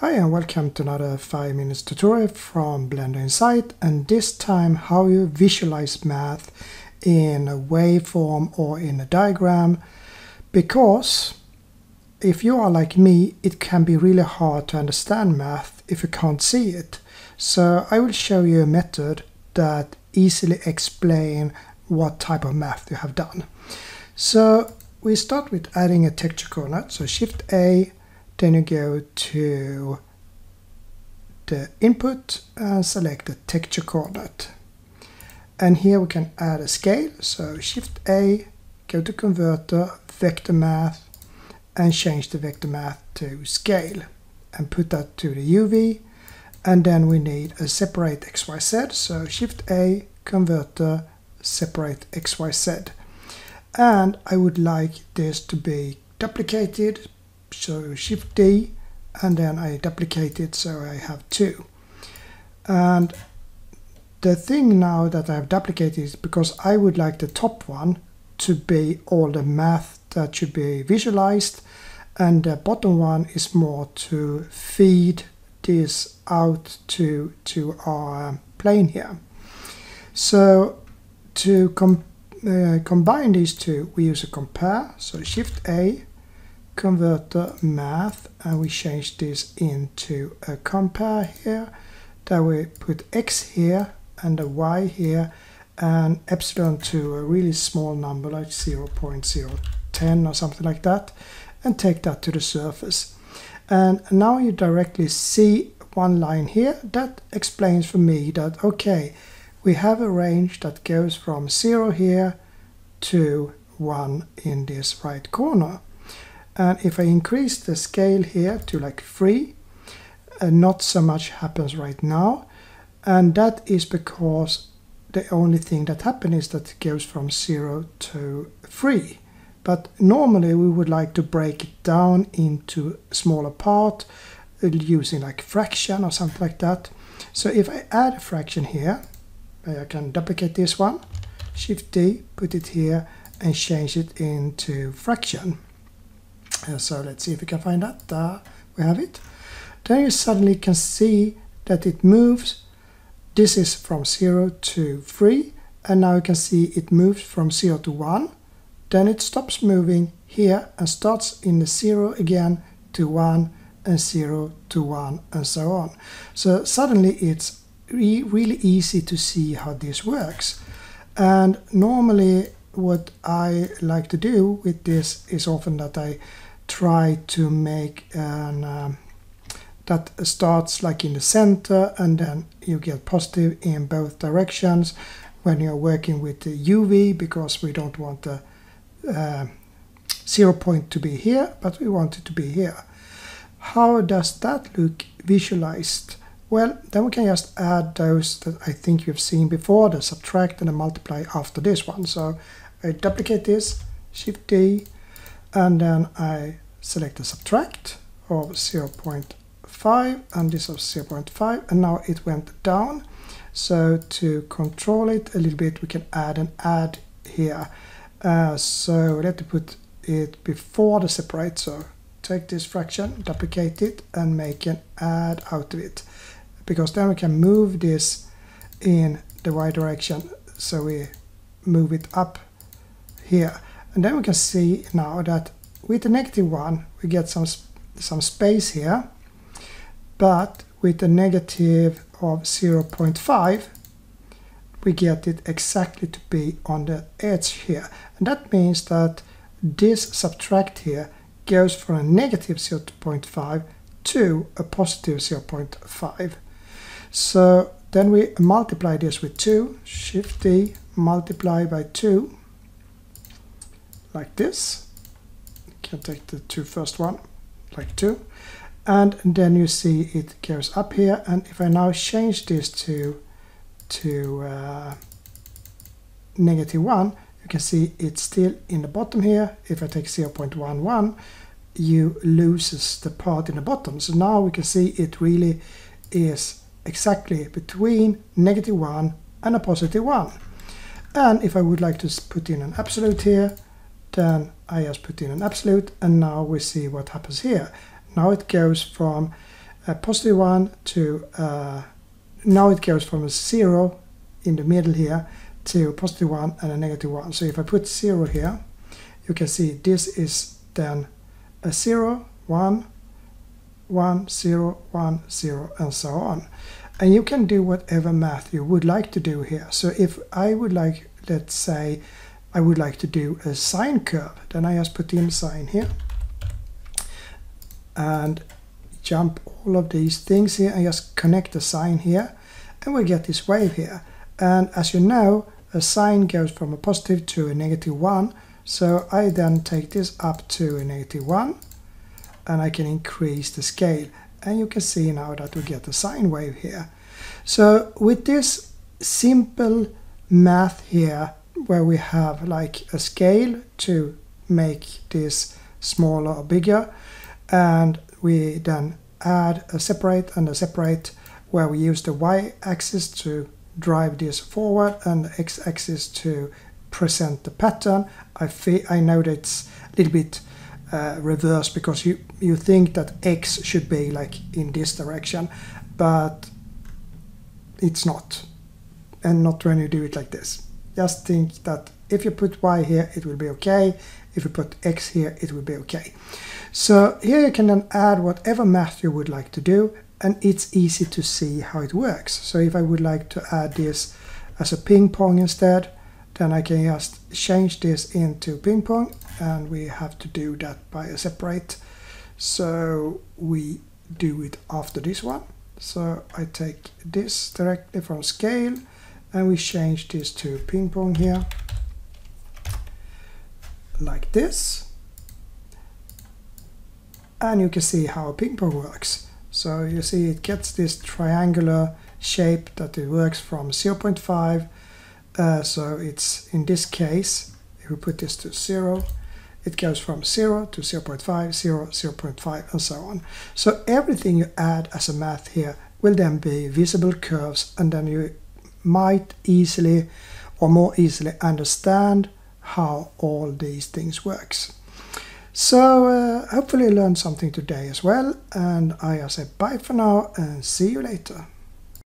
Hi and welcome to another 5 minutes tutorial from Blender Insight and this time how you visualize math in a waveform or in a diagram because if you are like me it can be really hard to understand math if you can't see it. So I will show you a method that easily explain what type of math you have done. So we start with adding a texture coordinate so shift A then you go to the input and select the texture coordinate. And here we can add a scale. So Shift A, go to converter, vector math, and change the vector math to scale. And put that to the UV. And then we need a separate XYZ. So Shift A, converter, separate XYZ. And I would like this to be duplicated so shift D and then I duplicate it so I have two. And the thing now that I have duplicated is because I would like the top one to be all the math that should be visualized and the bottom one is more to feed this out to to our plane here. So to com uh, combine these two we use a compare so shift A converter math and we change this into a compare here. That we put x here and a y here and epsilon to a really small number like 0 0.010 or something like that and take that to the surface. And now you directly see one line here that explains for me that okay we have a range that goes from 0 here to 1 in this right corner and if I increase the scale here to like 3 uh, not so much happens right now. And that is because the only thing that happens is that it goes from 0 to 3 but normally we would like to break it down into smaller part using like fraction or something like that. So if I add a fraction here I can duplicate this one shift D put it here and change it into fraction Uh, so let's see if we can find that. There we have it. Then you suddenly can see that it moves. This is from 0 to 3 and now you can see it moves from 0 to 1. Then it stops moving here and starts in the 0 again to 1 and 0 to 1 and so on. So suddenly it's re really easy to see how this works. And normally what I like to do with this is often that I try to make an um, that starts like in the center and then you get positive in both directions when you're working with the UV because we don't want the uh, zero point to be here but we want it to be here. How does that look visualized? Well, then we can just add those that I think you've seen before, the subtract and the multiply after this one. So I duplicate this, Shift D, and then I select the subtract of 0.5 and this of 0.5 and now it went down. So to control it a little bit we can add an add here. Uh, so let me put it before the separate. So take this fraction duplicate it and make an add out of it. Because then we can move this in the y direction. So we move it up here and then we can see now that with the negative one we get some some space here. But with the negative of 0.5 we get it exactly to be on the edge here. And that means that this subtract here goes from a negative 0.5 to a positive 0.5 so then we multiply this with 2 shift D multiply by 2 like this. Can take the two first one like two. And then you see it goes up here. And if I now change this to to uh, negative 1 you can see it's still in the bottom here. If I take 0.11 you loses the part in the bottom. So now we can see it really is exactly between negative 1 and a positive 1 and if I would like to put in an absolute here then I just put in an absolute and now we see what happens here. Now it goes from a positive one to uh, now it goes from a zero in the middle here to a positive one and a negative one. So if I put zero here, you can see this is then a zero, one, one, zero, one, zero, and so on. And you can do whatever math you would like to do here. So if I would like, let's say, I would like to do a sine curve, then I just put in sine here and jump all of these things here and just connect the sine here and we get this wave here. And as you know, a sine goes from a positive to a negative 1. So I then take this up to a negative 1 and I can increase the scale. And you can see now that we get a sine wave here. So with this simple math here, where we have like a scale to make this smaller or bigger, and we then add a separate and a separate where we use the y-axis to drive this forward and the x-axis to present the pattern. I, I know that it's a little bit uh, reverse because you, you think that x should be like in this direction, but it's not. And not when you do it like this. Just think that if you put y here, it will be okay. If you put x here, it will be okay. So here you can then add whatever math you would like to do and it's easy to see how it works. So if I would like to add this as a ping pong instead, then I can just change this into ping pong and we have to do that by a separate. So we do it after this one. So I take this directly from scale and we change this to ping pong here like this. And you can see how ping pong works. So you see it gets this triangular shape that it works from 0.5. Uh, so it's in this case, if we put this to 0, it goes from 0 to 0 0.5, 0, 0 0.5 and so on. So everything you add as a math here will then be visible curves and then you might easily or more easily understand how all these things works. So uh, hopefully you learned something today as well and I say bye for now and see you later.